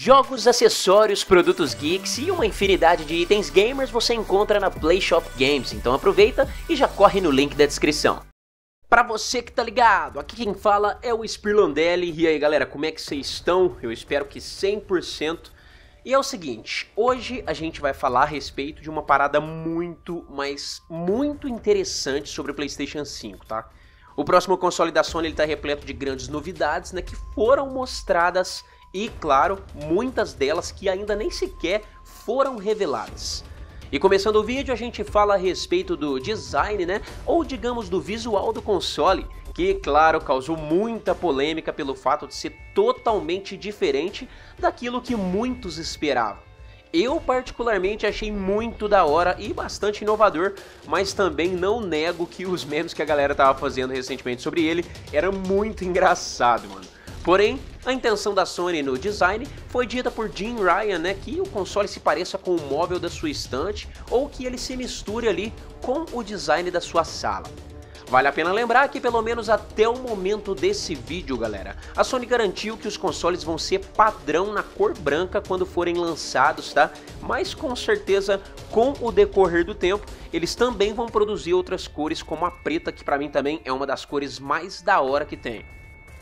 Jogos, acessórios, produtos geeks e uma infinidade de itens gamers você encontra na PlayShop Games, então aproveita e já corre no link da descrição. Para você que tá ligado, aqui quem fala é o Spirlandelli. E aí galera, como é que vocês estão? Eu espero que 100%. E é o seguinte, hoje a gente vai falar a respeito de uma parada muito, mas muito interessante sobre o PlayStation 5, tá? O próximo console da Sony está repleto de grandes novidades, né, que foram mostradas e, claro, muitas delas que ainda nem sequer foram reveladas. E começando o vídeo, a gente fala a respeito do design, né? Ou digamos do visual do console, que, claro, causou muita polêmica pelo fato de ser totalmente diferente daquilo que muitos esperavam. Eu particularmente achei muito da hora e bastante inovador, mas também não nego que os memes que a galera tava fazendo recentemente sobre ele era muito engraçado, mano. Porém, a intenção da Sony no design foi dita por Jim Ryan, né, que o console se pareça com o móvel da sua estante ou que ele se misture ali com o design da sua sala. Vale a pena lembrar que pelo menos até o momento desse vídeo, galera, a Sony garantiu que os consoles vão ser padrão na cor branca quando forem lançados, tá? Mas com certeza, com o decorrer do tempo, eles também vão produzir outras cores como a preta, que para mim também é uma das cores mais da hora que tem.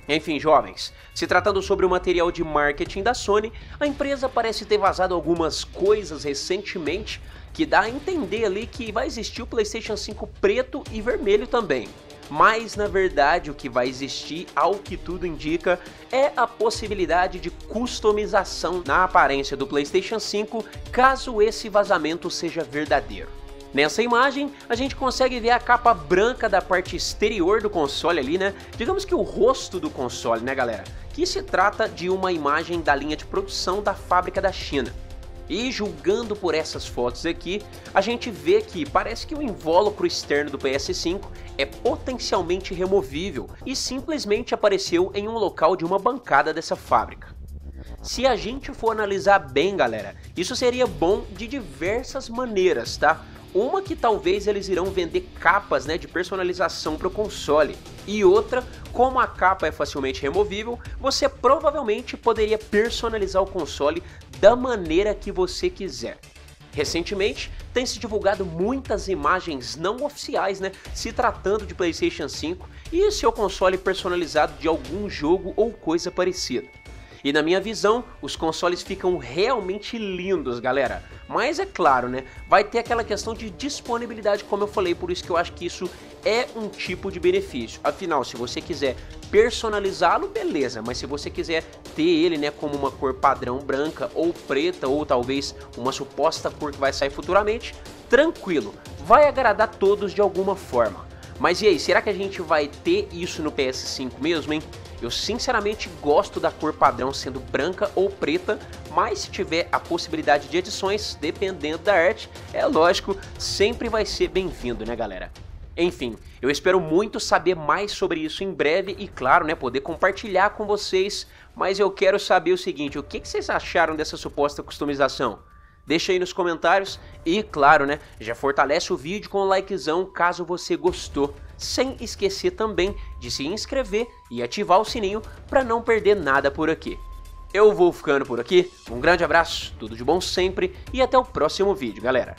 Enfim, jovens, se tratando sobre o material de marketing da Sony, a empresa parece ter vazado algumas coisas recentemente que dá a entender ali que vai existir o PlayStation 5 preto e vermelho também. Mas na verdade o que vai existir, ao que tudo indica, é a possibilidade de customização na aparência do PlayStation 5 caso esse vazamento seja verdadeiro. Nessa imagem, a gente consegue ver a capa branca da parte exterior do console ali, né? Digamos que o rosto do console, né galera? Que se trata de uma imagem da linha de produção da fábrica da China. E julgando por essas fotos aqui, a gente vê que parece que o invólucro externo do PS5 é potencialmente removível e simplesmente apareceu em um local de uma bancada dessa fábrica. Se a gente for analisar bem, galera, isso seria bom de diversas maneiras, tá? Uma que talvez eles irão vender capas né, de personalização para o console. E outra, como a capa é facilmente removível, você provavelmente poderia personalizar o console da maneira que você quiser. Recentemente, tem se divulgado muitas imagens não oficiais, né, se tratando de PlayStation 5 e seu console personalizado de algum jogo ou coisa parecida. E na minha visão, os consoles ficam realmente lindos, galera. Mas é claro, né? Vai ter aquela questão de disponibilidade, como eu falei, por isso que eu acho que isso é um tipo de benefício. Afinal, se você quiser personalizá-lo, beleza, mas se você quiser ter ele, né, como uma cor padrão branca ou preta ou talvez uma suposta cor que vai sair futuramente, tranquilo, vai agradar todos de alguma forma. Mas e aí, será que a gente vai ter isso no PS5 mesmo, hein? Eu sinceramente gosto da cor padrão sendo branca ou preta, mas se tiver a possibilidade de edições, dependendo da arte, é lógico, sempre vai ser bem-vindo, né galera? Enfim, eu espero muito saber mais sobre isso em breve e, claro, né, poder compartilhar com vocês. Mas eu quero saber o seguinte: o que, que vocês acharam dessa suposta customização? Deixa aí nos comentários e, claro, né, já fortalece o vídeo com um likezão caso você gostou. Sem esquecer também de se inscrever e ativar o sininho para não perder nada por aqui. Eu vou ficando por aqui, um grande abraço, tudo de bom sempre e até o próximo vídeo, galera.